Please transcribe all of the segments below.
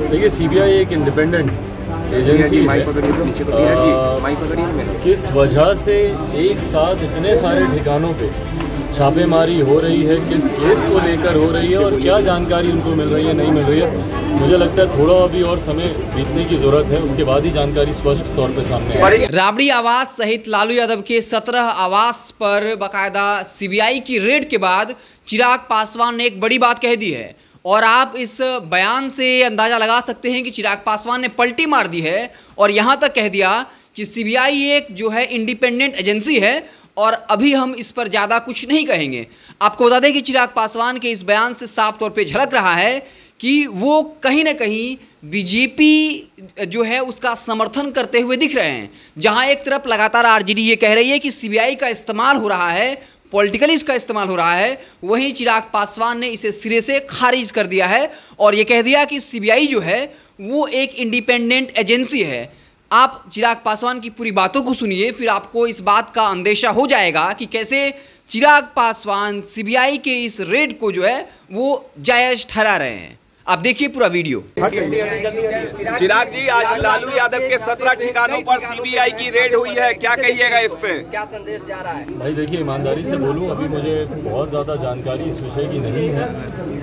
देखिए सीबीआई एक independent agency है। आ, किस वजह से एक साथ इतने सारे ठिकानों पे छापेमारी हो रही है? किस केस को लेकर हो रही है? और क्या जानकारी उनको मिल रही है नहीं मिल रही है? मुझे लगता है थोड़ा अभी और समय बीतने की ज़रूरत है। उसके बाद ही जानकारी स्पष्ट तौर पर सामने आएगी। राबड़ी आवास सहित लालू यादव के सत्रह आवास पर बाकायदा सीबीआई की रेड के बाद चिराग पासवान ने एक बड़ी बात कह दी है। और आप इस बयान से अंदाज़ा लगा सकते हैं कि चिराग पासवान ने पलटी मार दी है और यहाँ तक कह दिया कि सीबीआई एक जो है इंडिपेंडेंट एजेंसी है और अभी हम इस पर ज़्यादा कुछ नहीं कहेंगे। आपको बता दें कि चिराग पासवान के इस बयान से साफ़ तौर पे झलक रहा है कि वो कहीं ना कहीं बीजेपी जो है उसका समर्थन करते हुए दिख रहे हैं। जहाँ एक तरफ़ लगातार आरजेडी ये कह रही है कि सीबीआई का इस्तेमाल हो रहा है पॉलिटिकली इसका इस्तेमाल हो रहा है। वहीं चिराग पासवान ने इसे सिरे से खारिज कर दिया है और ये कह दिया कि सीबीआई जो है, वो एक इंडिपेंडेंट एजेंसी है। आप चिराग पासवान की पूरी बातों को सुनिए, फिर आपको इस बात का अंदेशा हो जाएगा कि कैसे चिराग पासवान सीबीआई के इस रेड को जो है, वो जायज़ ठहरा रहे हैं। आप देखिए पूरा वीडियो। चिराग जी आज लालू यादव के सत्रह ठिकानों पर सीबीआई की रेड हुई है। क्या कहिएगा इस पे? क्या संदेश जा रहा है? भाई देखिए ईमानदारी से बोलूँ अभी मुझे बहुत ज़्यादा जानकारी इस विषय की नहीं है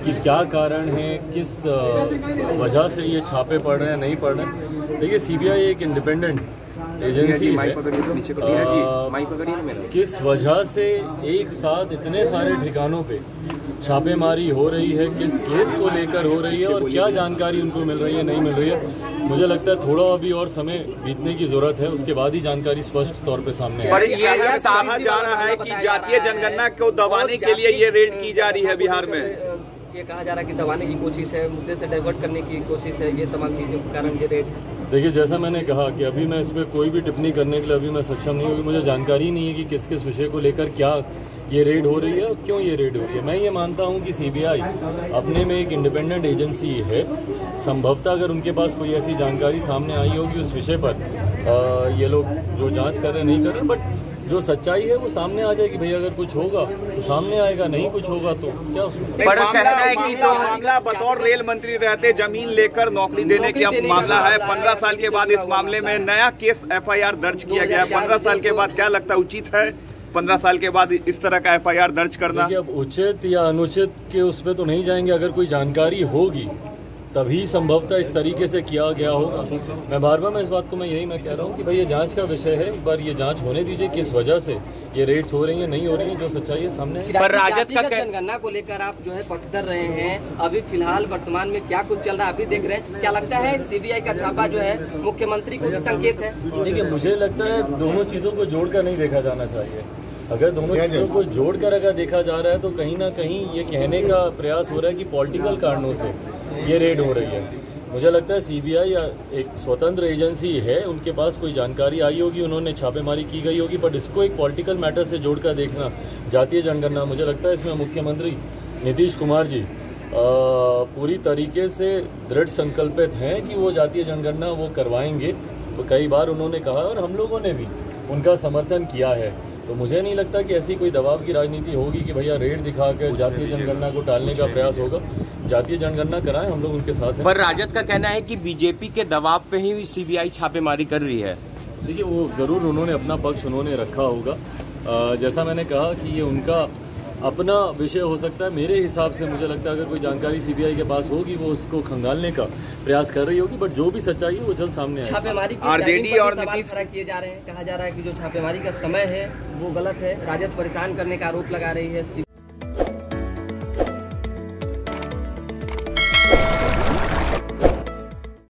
कि क्या कारण है किस वजह से ये छापे पड़ रहे हैं नहीं पड़ रहे हैं। देखिए सीबीआई एक इंडिपेंडेंट एजेंसी है। अ, किस वजह से एक साथ इतने सारे ठिकानों पे छापेमारी हो रही है? किस केस को लेकर हो रही है? और क्या जानकारी उनको मिल रही है नहीं मिल रही है? मुझे लगता है थोड़ा अभी और समय बीतने की ज़रूरत है। उसके बाद ही जानकारी स्पष्ट तौर पे सामने पर ये कहा जा रहा है कि जातीय जनगणना को दबाने के लिए ये रेड की जा रही है बिहार में। ये कहा जा रहा है कि दबाने की कोशिश है मुद्दे से डाइवर्ट करने की कोशिश है ये तमाम चीज़ों के कारण ये रेड देखिए जैसा मैंने कहा कि अभी मैं इस पर कोई भी टिप्पणी करने के लिए अभी मैं सक्षम नहीं हूँ मुझे जानकारी नहीं है कि किस किस विषय को लेकर क्या ये रेड हो रही है और क्यों ये रेड हो रही है। मैं ये मानता हूँ कि सीबीआई अपने में एक इंडिपेंडेंट एजेंसी है। संभवतः अगर उनके पास कोई ऐसी जानकारी सामने आई होगी उस विषय पर आ, ये लोग जो जाँच कर रहे नहीं कर रहे बट जो सच्चाई है वो सामने आ जाएगी भाई अगर कुछ होगा तो सामने आएगा नहीं कुछ होगा तो क्या उसमें? पर मामला, मामला, मामला बतौर रेल मंत्री रहते ज़मीन लेकर नौकरी देने की अब मामला है। पंद्रह साल के बाद इस मामले में नया केस एफआईआर दर्ज किया गया। है पंद्रह साल के बाद क्या लगता है उचित है? पंद्रह साल के बाद इस तरह का एफआईआर दर्ज करना। अब उचित या अनुचित के उस पर तो नहीं जाएँगे। अगर कोई जानकारी होगी तभी संभवतः इस तरीके से किया गया होगा। मैं बार बार मैं इस बात को मैं यही मैं कह रहा हूँ कि भाई ये जाँच का विषय है। एक बार ये जाँच होने दीजिए किस वजह से ये रेट्स हो रही है नहीं हो रही है जो सच्चाई है सामने। पर राजद का जनगणना को लेकर आप जो है पक्षधर रहे हैं। अभी फ़िलहाल वर्तमान में क्या कुछ चल रहा है अभी देख रहे हैं। क्या लगता है सीबीआई का छापा जो है मुख्यमंत्री को भी संकेत है? देखिए मुझे लगता है दोनों चीज़ों को जोड़कर नहीं देखा जाना चाहिए। अगर दोनों चीज़ों को जोड़कर अगर देखा जा रहा है तो कहीं ना कहीं ये कहने का प्रयास हो रहा है कि पॉलिटिकल कारणों से ये रेड हो रही है। मुझे लगता है सीबीआई या एक स्वतंत्र एजेंसी है उनके पास कोई जानकारी आई होगी उन्होंने छापेमारी की गई होगी बट इसको एक पॉलिटिकल मैटर से जोड़कर देखना जातीय जनगणना मुझे लगता है इसमें मुख्यमंत्री नीतीश कुमार जी पूरी तरीके से दृढ़ संकल्पित हैं कि वो जातीय जनगणना वो करवाएँगे। तो कई बार उन्होंने कहा और हम लोगों ने भी उनका समर्थन किया है। तो मुझे नहीं लगता कि ऐसी कोई दबाव की राजनीति होगी कि भैया रेड दिखाकर जातीय जनगणना को टालने का प्रयास होगा। जातीय जनगणना कराएँ हम लोग उनके साथ हैं। पर राजद का कहना है कि बीजेपी के दबाव पे ही सीबीआई छापेमारी कर रही है। देखिए वो ज़रूर उन्होंने अपना पक्ष उन्होंने रखा होगा। जैसा मैंने कहा कि ये उनका अपना विषय हो सकता है। मेरे हिसाब से मुझे लगता है अगर कोई जानकारी सीबीआई के पास होगी वो उसको खंगालने का प्रयास कर रही होगी बट जो भी सच्चाई है वो जल्द सामने आएगी। छापेमारी और नीतीश- किए जा रहे हैं। कहा जा रहा है कि जो छापेमारी का समय है वो गलत है। राजद परेशान करने का आरोप लगा रही है।